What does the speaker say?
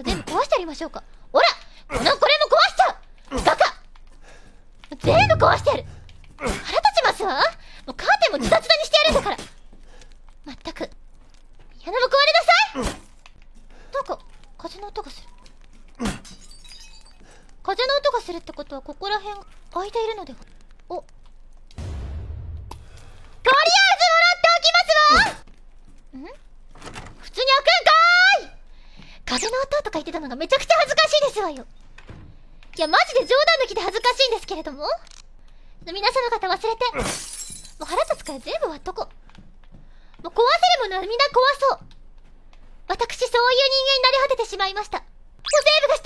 全部壊してやりましょうか。ほらこのこれも壊しちゃう。バカ。全部壊してやる。腹立ちますわ。もうカーテンも自殺だにしてやるんだから。まったく。矢野も壊れなさい。なんか風の音がする。風の音がするってことはここら辺空いているのでは。お。とりあえずもらっておきますわ。ん？普通に開くんか風の音とか言ってたのがめちゃくちゃ恥ずかしいですわよ。いやマジで冗談抜きで恥ずかしいんですけれども。皆様方忘れて。もう腹立つから全部割っとこもう壊せるものはみんな壊そう。私そういう人間になり果ててしまいました。もう全部がし